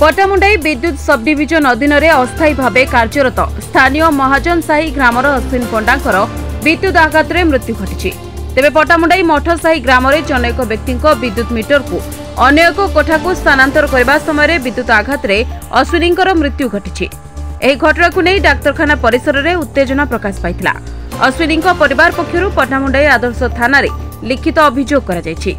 ପଟାମୁଣ୍ଡାଇ ବିଦ୍ୟୁତ ସବ୍ଡିଭିଜନ ଅଧୀନରେ ଅସ୍ଥାୟୀ ଭାବେ କାର୍ଯ୍ୟରତ ସ୍ଥାନୀୟ ମହାଜନ ସାହି ଗ୍ରାମର ଅଶ୍ୱିନ ପଣ୍ଡାଙ୍କର ବିଦ୍ୟୁତ ଆଘାତରେ ମୃତ୍ୟୁ ଘଟିଛି। ତେବେ ପଟାମୁଣ୍ଡାଇ ମଠସାହି ଗ୍ରାମରେ ଜନୈକ ବ୍ୟକ୍ତିଙ୍କ ବିଦ୍ୟୁତ ମିଟରକୁ ଅନ୍ୟ ଏକ କୋଠାକୁ ସ୍ଥାନାନ୍ତର କରିବା ସମୟରେ ବିଦ୍ୟୁତ ଆଘାତରେ ଅଶ୍ୱିନୀଙ୍କର ମୃତ୍ୟୁ ଘଟିଛି। ଏହି ଘଟଣାକୁ ନେଇ ଡାକ୍ତରଖାନା ପରିସରରେ ଉତ୍ତେଜନା ପ୍ରକାଶ ପାଇଥିଲା। ଅଶ୍ୱିନୀଙ୍କ ପରିବାର ପକ୍ଷରୁ ପଟାମୁଣ୍ଡାଇ ଆଦର୍ଶ ଥାନାରେ ଲିଖିତ ଅଭିଯୋଗ କରାଯାଇଛି।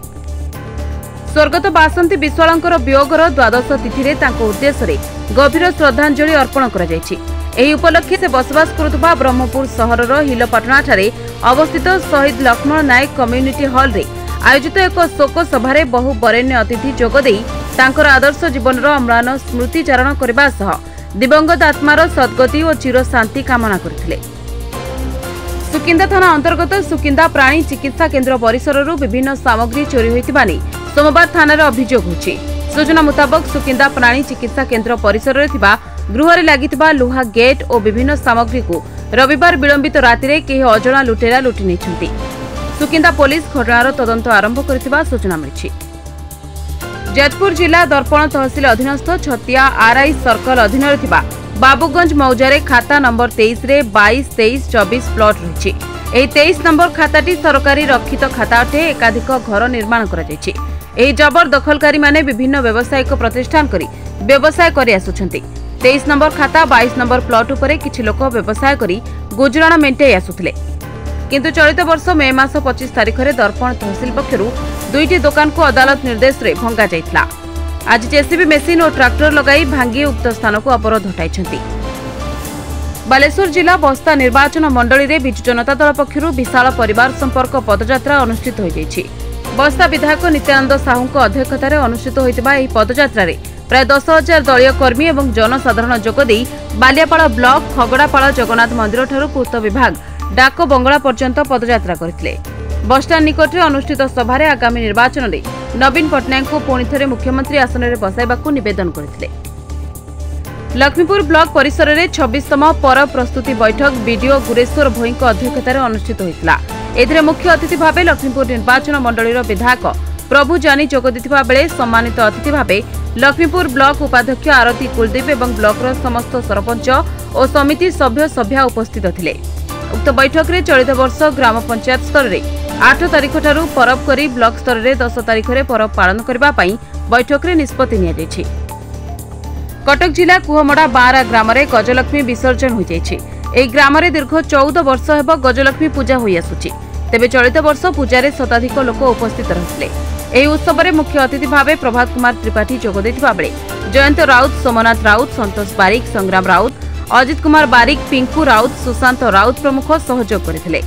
ସ୍ୱର୍ଗତ ବାସନ୍ତୀ ବିଶ୍ୱାଳଙ୍କର ବିୟୋଗର ଦ୍ୱାଦଶ ତିଥିରେ ତାଙ୍କ ଉଦ୍ଦେଶ୍ୟରେ ଗଭୀର ଶ୍ରଦ୍ଧାଞ୍ଜଳି ଅର୍ପଣ କରାଯାଇଛି। ଏହି ଉପଲକ୍ଷେ ସେ ବସବାସ କରୁଥିବା ବ୍ରହ୍ମପୁର ସହରର ହିଲପାଟଣାଠାରେ ଅବସ୍ଥିତ ଶହୀଦ ଲକ୍ଷ୍ମଣ ନାୟକ କମ୍ୟୁନିଟି ହଲ୍ରେ ଆୟୋଜିତ ଏକ ଶୋକ ସଭାରେ ବହୁ ବରେଣ୍ୟ ଅତିଥି ଯୋଗଦେଇ ତାଙ୍କର ଆଦର୍ଶ ଜୀବନର ଅମ୍ଳାନ ସ୍ମୃତିଚାରଣ କରିବା ସହ ଦିବଙ୍ଗତ ଆତ୍ମାର ସଦ୍ଗତି ଓ ଚିରଶାନ୍ତି କାମନା କରିଥିଲେ। ସୁକିନ୍ଦା ଥାନା ଅନ୍ତର୍ଗତ ସୁକିନ୍ଦା ପ୍ରାଣୀ ଚିକିତ୍ସା କେନ୍ଦ୍ର ପରିସରରୁ ବିଭିନ୍ନ ସାମଗ୍ରୀ ଚୋରି ହୋଇଥିବା ନେଇ ସୋମବାର ଥାନାରେ ଅଭିଯୋଗ ହୋଇଛି। ସୂଚନା ମୁତାବକ ସୁକିନ୍ଦା ପ୍ରାଣୀ ଚିକିତ୍ସା କେନ୍ଦ୍ର ପରିସରରେ ଥିବା ଗୃହରେ ଲାଗିଥିବା ଲୁହା ଗେଟ୍ ଓ ବିଭିନ୍ନ ସାମଗ୍ରୀକୁ ରବିବାର ବିଳମ୍ବିତ ରାତିରେ କେହି ଅଜଣା ଲୁଟେରା ଲୁଟି ନେଇଛନ୍ତି। ସୁକିନ୍ଦା ପୋଲିସ ଘଟଣାର ତଦନ୍ତ ଆରମ୍ଭ କରିଥିବା ସୂଚନା ମିଳିଛି। ଯାଜପୁର ଜିଲ୍ଲା ଦର୍ପଣ ତହସିଲ ଅଧୀନସ୍ଥ ଛତିଆ ଆର୍ଆଇ ସର୍କଲ ଅଧୀନରେ ଥିବା ବାବୁଗଞ୍ଜ ମୌଜାରେ ଖାତା ନମ୍ବର ତେଇଶରେ ବାଇଶ ତେଇଶ ଚବିଶ ପ୍ଲଟ ରହିଛି। ଏହି ତେଇଶ ନମ୍ବର ଖାତାଟି ସରକାରୀ ରକ୍ଷିତ ଖାତା ଅଟେ ଏକାଧିକ ଘର ନିର୍ମାଣ କରାଯାଇଛି। ଏହି ଜବରଦଖଲକାରୀମାନେ ବିଭିନ୍ନ ବ୍ୟବସାୟିକ ପ୍ରତିଷ୍ଠାନ କରି ବ୍ୟବସାୟ କରି ଆସୁଛନ୍ତି ତେଇଶ ନମ୍ବର ଖାତା ବାଇଶ ନମ୍ବର ପ୍ଲଟ ଉପରେ କିଛି ଲୋକ ବ୍ୟବସାୟ କରି ଗୁଜରାଣ ମେଣ୍ଟାଇ ଆସୁଥିଲେ। କିନ୍ତୁ ଚଳିତ ବର୍ଷ ମେ ମାସ ପଚିଶ ତାରିଖରେ ଦର୍ପଣ ତହସିଲ ପକ୍ଷରୁ ଦୁଇଟି ଦୋକାନକୁ ଅଦାଲତ ନିର୍ଦ୍ଦେଶରେ ଭଙ୍ଗାଯାଇଥିଲା ଆଜି ଜେସିବି ମେସିନ୍ ଓ ଟ୍ରାକ୍ଟର ଲଗାଇ ଭାଙ୍ଗି ଉକ୍ତ ସ୍ଥାନକୁ ଅବରୋଧ ହଟାଇଛନ୍ତି ବାଲେଶ୍ୱର ଜିଲ୍ଲା ବସ୍ତା ନିର୍ବାଚନ ମଣ୍ଡଳୀରେ ବିଜୁ ଜନତା ଦଳ ପକ୍ଷରୁ ବିଶାଳ ପରିବାର ସମ୍ପର୍କ ପଦଯାତ୍ରା ଅନୁଷ୍ଠିତ ହୋଇଯାଇଛି। ବସ୍ତା ବିଧାୟକ ନିତ୍ୟାନନ୍ଦ ସାହୁଙ୍କ ଅଧ୍ୟକ୍ଷତାରେ ଅନୁଷ୍ଠିତ ହୋଇଥିବା ଏହି ପଦଯାତ୍ରାରେ ପ୍ରାୟ ଦଶ ହଜାର ଦଳୀୟ କର୍ମୀ ଏବଂ ଜନସାଧାରଣ ଯୋଗଦେଇ ବାଲିଆପାଳ ବ୍ଲକ ଖଗଡାପାଳ ଜଗନ୍ନାଥ ମନ୍ଦିରଠାରୁ ପୂର୍ତ୍ତ ବିଭାଗ ଡାକ ବଙ୍ଗଳା ପର୍ଯ୍ୟନ୍ତ ପଦଯାତ୍ରା କରିଥିଲେ। ବସ୍ଷ୍ଟାଣ୍ଡ ନିକଟରେ ଅନୁଷ୍ଠିତ ସଭାରେ ଆଗାମୀ ନିର୍ବାଚନରେ ନବୀନ ପଟ୍ଟନାୟକଙ୍କୁ ପୁଣି ଥରେ ମୁଖ୍ୟମନ୍ତ୍ରୀ ଆସନରେ ବସାଇବାକୁ ନିବେଦନ କରିଥିଲେ। ଲକ୍ଷ୍ମୀପୁର ବ୍ଲକ ପରିସରରେ ଛବିଶତମ ପର ପ୍ରସ୍ତୁତି ବୈଠକ ବିଡିଓ ଗୁରେଶ୍ୱର ଭୋଇଙ୍କ ଅଧ୍ୟକ୍ଷତାରେ ଅନୁଷ୍ଠିତ ହୋଇଥିଲା। ଏଥିରେ ମୁଖ୍ୟ ଅତିଥି ଭାବେ ଲକ୍ଷ୍ମୀପୁର ନିର୍ବାଚନ ମଣ୍ଡଳୀର ବିଧାୟକ ପ୍ରଭୁ ଜାନି ଯୋଗ ଦେଇଥିବା ବେଳେ ସମ୍ମାନିତ ଅତିଥି ଭାବେ ଲକ୍ଷ୍ମୀପୁର ବ୍ଲକ ଉପାଧ୍ୟକ୍ଷ ଆରତୀ କୁଲଦୀପ ଏବଂ ବ୍ଲକର ସମସ୍ତ ସରପଞ୍ଚ ଓ ସମିତି ସଭ୍ୟ ସଭ୍ୟା ଉପସ୍ଥିତ ଥିଲେ। ଉକ୍ତ ବୈଠକରେ ଚଳିତ ବର୍ଷ ଗ୍ରାମ ପଞ୍ଚାୟତ ସ୍ତରରେ ଆଠ ତାରିଖଠାରୁ ପରବ କରି ବ୍ଲକ ସ୍ତରରେ ଦଶ ତାରିଖରେ ପରବ ପାଳନ କରିବା ପାଇଁ ବୈଠକରେ ନିଷ୍ପତ୍ତି ନିଆଯାଇଛି। କଟକ ଜିଲ୍ଲା କୁହମଡ଼ା ବାଁରା ଗ୍ରାମରେ ଗଜଲକ୍ଷ୍ମୀ ବିସର୍ଜନ ହୋଇଯାଇଛି। ଏହି ଗ୍ରାମରେ ଦୀର୍ଘ ଚଉଦ ବର୍ଷ ହେବ ଗଜଲକ୍ଷ୍ମୀ ପୂଜା ହୋଇଆସୁଛି ତେବେ ଚଳିତ ବର୍ଷ ପୂଜାରେ ଶତାଧିକ ଲୋକ ଉପସ୍ଥିତ ରହିଥିଲେ। ଏହି ଉତ୍ସବରେ ମୁଖ୍ୟ ଅତିଥି ଭାବେ ପ୍ରଭାତ କୁମାର ତ୍ରିପାଠୀ ଯୋଗ ଦେଇଥିବା ବେଳେ ଜୟନ୍ତ ରାଉତ ସୋମନାଥ ରାଉତ ସନ୍ତୋଷ ବାରିକ ସଂଗ୍ରାମ ରାଉତ ଅଜିତ କୁମାର ବାରିକ ପିଙ୍କୁ ରାଉତ ସୁଶାନ୍ତ ରାଉତ ପ୍ରମୁଖ ସହଯୋଗ କରିଥିଲେ।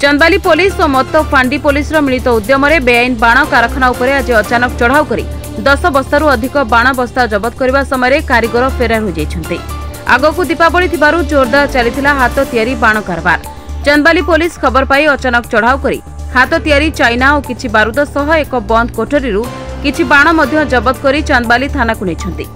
ଚନ୍ଦାଲି ପୋଲିସ ଓ ମତ ଫାଣ୍ଡି ପୋଲିସର ମିଳିତ ଉଦ୍ୟମରେ ବେଆଇନ ବାଣ କାରଖାନା ଉପରେ ଆଜି ଅଚାନକ ଚଢ଼ାଉ କରି ଦଶ ବସ୍ତାରୁ ଅଧିକ ବାଣ ବସ୍ତା ଜବତ କରିବା ସମୟରେ କାରିଗର ଫେରାର ହୋଇଯାଇଛନ୍ତି। ଆଗକୁ ଦୀପାବଳି ଥିବାରୁ ଜୋରଦାର ଚାଲିଥିଲା ହାତ ତିଆରି ବାଣ କାରବାର। ଚନ୍ଦବାଲି ପୋଲିସ ଖବର ପାଇ ଅଚାନକ ଚଢ଼ାଉ କରି ହାତ ତିଆରି ଚାଇନା ଓ କିଛି ବାରୁଦ ସହ ଏକ ବନ୍ଦ କୋଠରୀରୁ କିଛି ବାଣ ମଧ୍ୟ ଜବତ କରି ଚାନ୍ଦବାଲି ଥାନାକୁ ନେଇଛନ୍ତି।